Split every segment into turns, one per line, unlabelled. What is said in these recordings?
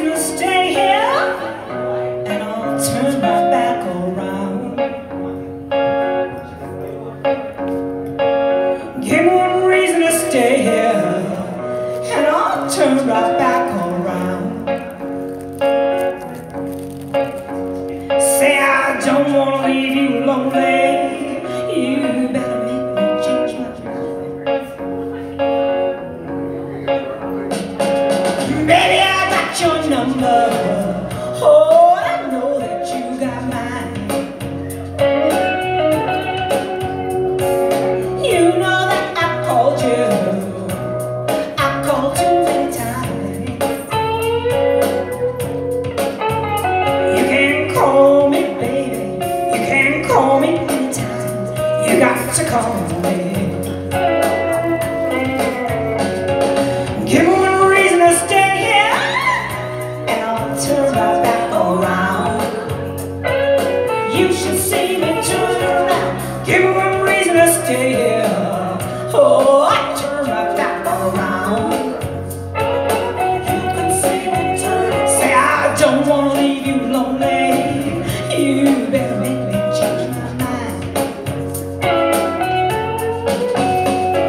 is no. number. Oh, I know that you got mine. You know that I called you. I called too many times. You can call me, baby. You can call me anytime. You got to call me. Give me one reason to stay here. Oh, I turn my back around. You can see me turn. Say I don't wanna leave you lonely. You better make me change my mind.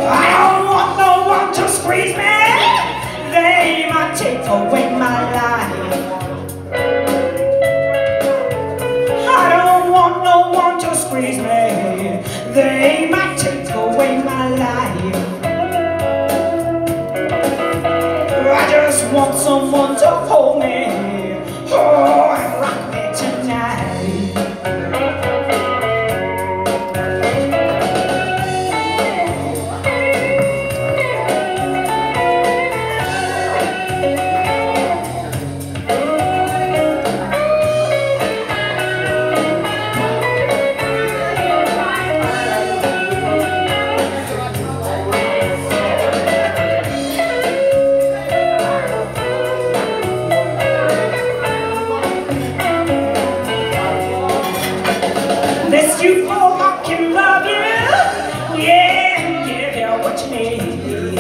I don't want no one to squeeze me. They might take away my life. I don't want no one to squeeze me. Want someone to hold me. Oh, Miss you for I can love you. Yeah, give you what you need.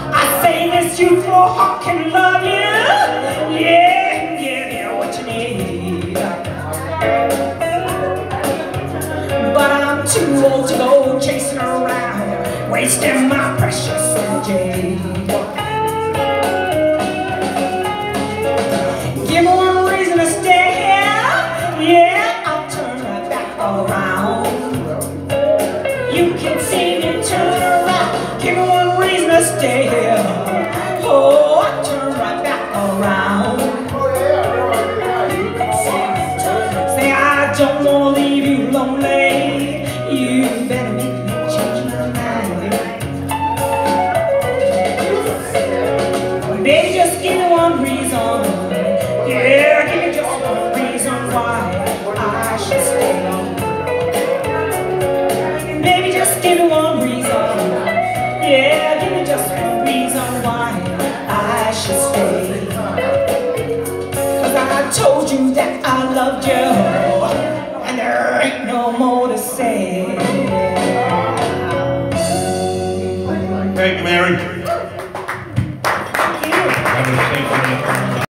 I say miss you for I can love you. Yeah, give you what you need. But I'm too old to go chasing around, wasting my precious energy. Give me one reason. Yeah, give me just one reason why I should stay. Cause I told you that I loved you.